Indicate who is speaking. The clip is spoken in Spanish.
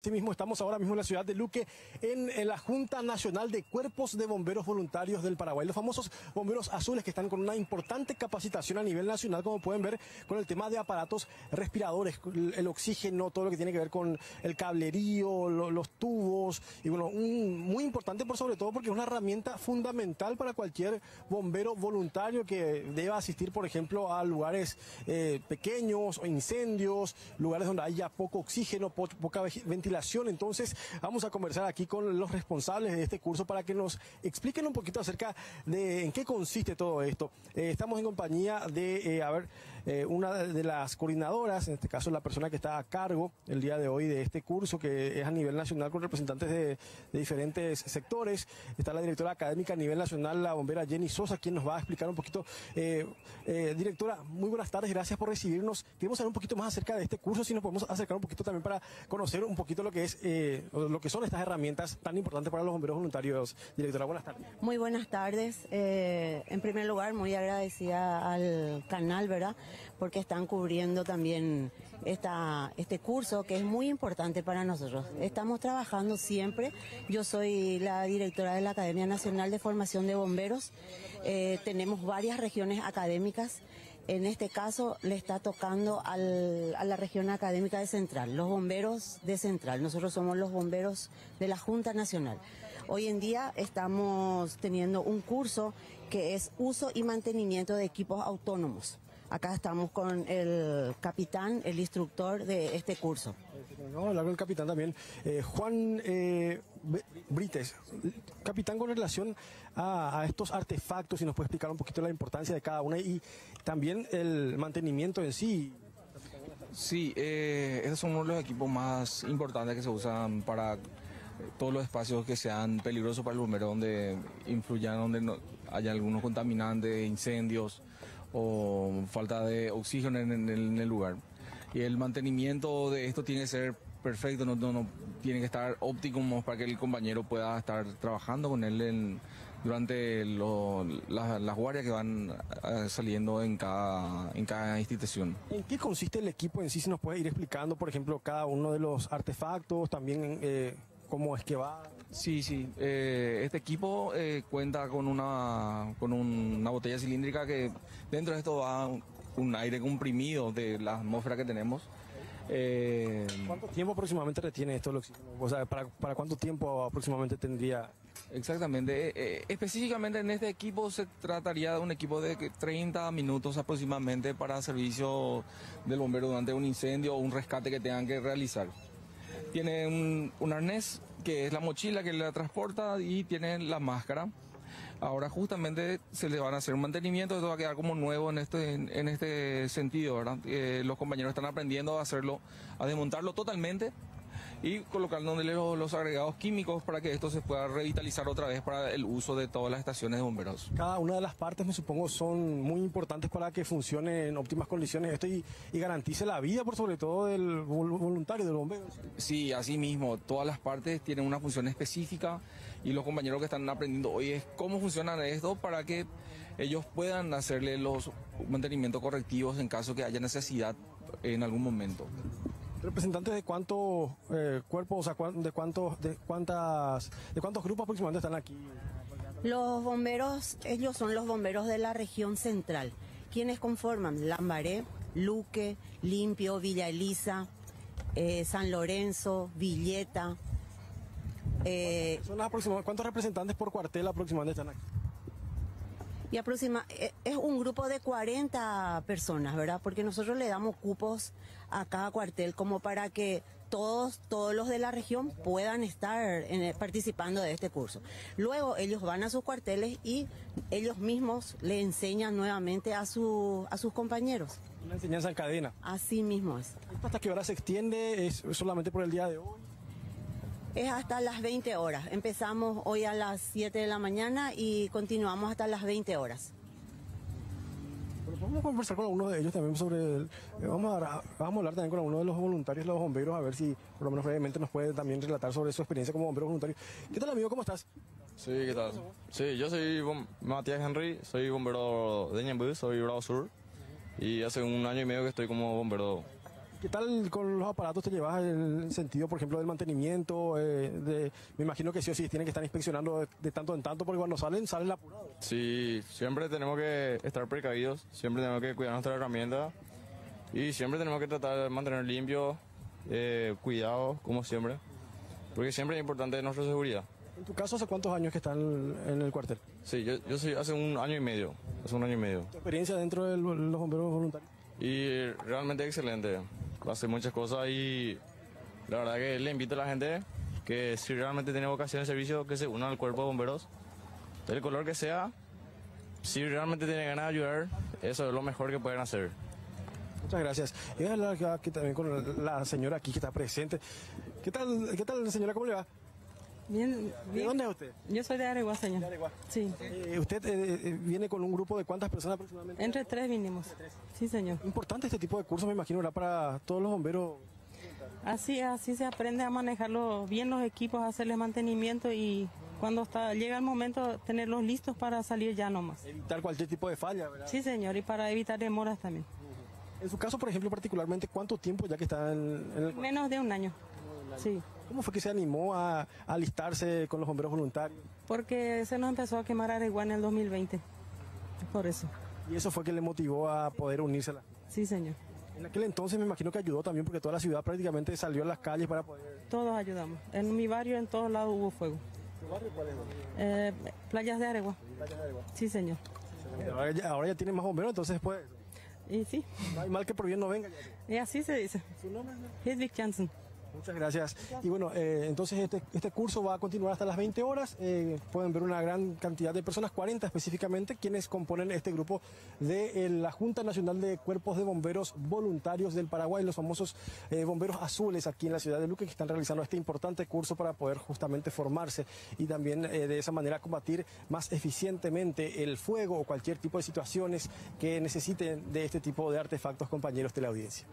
Speaker 1: Asimismo, estamos ahora mismo en la ciudad de Luque, en, la Junta Nacional de Cuerpos de Bomberos Voluntarios del Paraguay. Los famosos bomberos azules que están con una importante capacitación a nivel nacional, como pueden ver, con el tema de aparatos respiradores, el oxígeno, todo lo que tiene que ver con el cablerío, los tubos. Y bueno, muy importante por sobre todo porque es una herramienta fundamental para cualquier bombero voluntario que deba asistir, por ejemplo, a lugares eh, pequeños o incendios, lugares donde haya poco oxígeno, poca ventilación entonces vamos a conversar aquí con los responsables de este curso para que nos expliquen un poquito acerca de en qué consiste todo esto. Eh, estamos en compañía de, eh, a ver, eh, una de las coordinadoras, en este caso la persona que está a cargo el día de hoy de este curso, que es a nivel nacional con representantes de, diferentes sectores. Está la directora académica a nivel nacional, la bombera Jenny Sosa, quien nos va a explicar un poquito. directora, muy buenas tardes, gracias por recibirnos. Queremos saber un poquito más acerca de este curso, si nos podemos acercar un poquito también para conocer un poquito lo que es eh, lo que son estas herramientas tan importantes para los bomberos voluntarios. Directora, buenas tardes.
Speaker 2: Muy buenas tardes. Eh, en primer lugar, muy agradecida al canal, ¿verdad? Porque están cubriendo también este curso que es muy importante para nosotros. Estamos trabajando siempre. Yo soy la directora de la Academia Nacional de Formación de Bomberos. Eh, tenemos varias regiones académicas en este caso le está tocando a la región académica de Central, los bomberos de Central. Nosotros somos los bomberos de la Junta Nacional. Hoy en día estamos teniendo un curso que es uso y mantenimiento de equipos autónomos. Acá estamos con el capitán, el instructor de este curso.
Speaker 1: No, hablar con el capitán también. Eh, Juan eh, Brites, capitán con relación a, estos artefactos, y nos puede explicar un poquito la importancia de cada una y también el mantenimiento en sí.
Speaker 3: Sí, eh, esos son uno de los equipos más importantes que se usan para todos los espacios que sean peligrosos para el bombero, donde influyan, donde no haya algunos contaminantes, incendios o falta de oxígeno en, el lugar. Y el mantenimiento de esto tiene que ser perfecto, no, no, tiene que estar óptimo para que el compañero pueda estar trabajando con él durante las guardias que van eh, saliendo en cada, institución.
Speaker 1: ¿En qué consiste el equipo en sí? Si nos puede ir explicando, por ejemplo, cada uno de los artefactos, también... Eh, cómo es que va.
Speaker 3: Sí, sí. Eh, este equipo eh, cuenta con una, con una botella cilíndrica que dentro de esto va un, aire comprimido de la atmósfera que tenemos.
Speaker 1: Eh, ¿Cuánto tiempo aproximadamente retiene esto el O sea, ¿para, ¿para cuánto tiempo aproximadamente tendría?
Speaker 3: Exactamente. específicamente en este equipo se trataría de un equipo de 30 minutos aproximadamente para servicio del bombero durante un incendio o un rescate que tengan que realizar tiene un, arnés que es la mochila que la transporta y tiene la máscara. Ahora justamente se le van a hacer un mantenimiento, esto va a quedar como nuevo en este, en, este sentido. Eh, los compañeros están aprendiendo a hacerlo, a desmontarlo totalmente y colocándole los, los agregados químicos para que esto se pueda revitalizar otra vez para el uso de todas las estaciones de bomberos.
Speaker 1: Cada una de las partes, me supongo, son muy importantes para que funcione en óptimas condiciones esto y, garantice la vida, por sobre todo del voluntario, del bombero.
Speaker 3: Sí, así mismo, todas las partes tienen una función específica y los compañeros que están aprendiendo hoy es cómo funciona esto para que ellos puedan hacerle los mantenimientos correctivos en caso que haya necesidad en algún momento.
Speaker 1: ¿Representantes de cuántos eh, cuerpos, o sea, de cuántos, de cuántas, de cuántos grupos aproximadamente están aquí?
Speaker 2: Los bomberos, ellos son los bomberos de la región central, quienes conforman Lambaré, Luque, Limpio, Villa Elisa, eh, San Lorenzo, Villeta.
Speaker 1: Eh, ¿Cuántos representantes por cuartel aproximadamente están aquí?
Speaker 2: Y aproxima, eh, es un grupo de 40 personas, ¿verdad? Porque nosotros le damos cupos a cada cuartel como para que todos, todos los de la región puedan estar participando de este curso. Luego ellos van a sus cuarteles y ellos mismos le enseñan nuevamente a, su, a sus compañeros.
Speaker 1: Una enseñanza en cadena.
Speaker 2: Así mismo es.
Speaker 1: ¿Hasta qué hora se extiende? ¿Es solamente por el día de hoy?
Speaker 2: Es hasta las 20 horas. Empezamos hoy a las 7 de la mañana y continuamos hasta las 20 horas.
Speaker 1: vamos a conversar con uno de ellos también sobre el, eh, vamos, a, vamos a hablar también con uno de los voluntarios, los bomberos, a ver si por lo menos brevemente nos puede también relatar sobre su experiencia como bombero voluntario. ¿Qué tal amigo? ¿Cómo estás?
Speaker 4: Sí, ¿qué tal? Sí, yo soy Matías Henry, soy bombero de Ñembú, soy Bravo Sur y hace un año y medio que estoy como bombero
Speaker 1: ¿Qué tal con los aparatos te llevas en el sentido, por ejemplo, del mantenimiento? eh, de, me imagino que sí o sí tienen que estar inspeccionando de, de tanto en tanto porque cuando salen, salen apurados.
Speaker 4: Sí, siempre tenemos que estar precavidos, siempre tenemos que cuidar nuestra herramienta y siempre tenemos que tratar de mantener limpio, eh, cuidado, como siempre, porque siempre es importante nuestra seguridad.
Speaker 1: En tu caso, ¿hace cuántos años que están en el cuartel?
Speaker 4: Sí, yo, yo soy hace un año y medio, hace un año y medio.
Speaker 1: ¿Tu experiencia dentro de los bomberos voluntarios?
Speaker 4: Y realmente excelente. Hace muchas cosas y la verdad que le invito a la gente que si realmente tiene vocación de servicio, que se una al cuerpo de bomberos, del color que sea, si realmente tiene ganas de ayudar, eso es lo mejor que pueden hacer.
Speaker 1: Muchas gracias. Y voy a hablar aquí también con la señora aquí que está presente. ¿Qué tal, qué tal señora? ¿Cómo le va?
Speaker 5: Bien,
Speaker 1: ¿De
Speaker 5: bien.
Speaker 1: dónde es usted?
Speaker 5: Yo soy de Areguá, señor.
Speaker 1: Areguá.
Speaker 5: Sí.
Speaker 1: Eh, ¿Usted eh, eh, viene con un grupo de cuántas personas aproximadamente?
Speaker 5: Entre tres vinimos. Sí, señor.
Speaker 1: Importante este tipo de cursos, me imagino, ¿verdad? Para todos los bomberos.
Speaker 5: Así, así se aprende a manejarlo bien los equipos, a hacerles mantenimiento y cuando está, llega el momento tenerlos listos para salir ya nomás.
Speaker 1: Evitar cualquier tipo de falla, ¿verdad?
Speaker 5: Sí, señor, y para evitar demoras también.
Speaker 1: En su caso, por ejemplo, particularmente, ¿cuánto tiempo ya que está en, en el...
Speaker 5: Menos de un año. Sí,
Speaker 1: ¿Cómo fue que se animó a, a alistarse con los bomberos voluntarios?
Speaker 5: porque se nos empezó a quemar Areguá en el 2020. Por eso.
Speaker 1: Y eso fue que le motivó a poder unirse a la...
Speaker 5: Sí, señor.
Speaker 1: En aquel entonces me imagino que ayudó también porque toda la ciudad prácticamente salió a las calles para poder...
Speaker 5: Todos ayudamos. En mi barrio, en todos lados hubo fuego.
Speaker 1: ¿Tu barrio cuál es?
Speaker 5: Eh, playas de Areguá.
Speaker 1: Playa de Areguá.
Speaker 5: Sí, señor.
Speaker 1: Ahora ya, ahora ya tiene más bomberos, entonces pues...
Speaker 5: Y sí,
Speaker 1: No hay mal que por bien no venga. ya.
Speaker 5: y así se dice.
Speaker 1: ¿Su nombre?
Speaker 5: Hedwig Jansen.
Speaker 1: Muchas gracias. Y bueno, eh, entonces este, este curso va a continuar hasta las 20 horas. Eh, pueden ver una gran cantidad de personas, 40 específicamente, quienes componen este grupo de eh, la Junta Nacional de Cuerpos de Bomberos Voluntarios del Paraguay, los famosos eh, bomberos azules aquí en la ciudad de Luque, que están realizando este importante curso para poder justamente formarse y también de esa manera combatir más eficientemente el fuego o cualquier tipo de situaciones que necesiten de este tipo de artefactos, compañeros de la audiencia.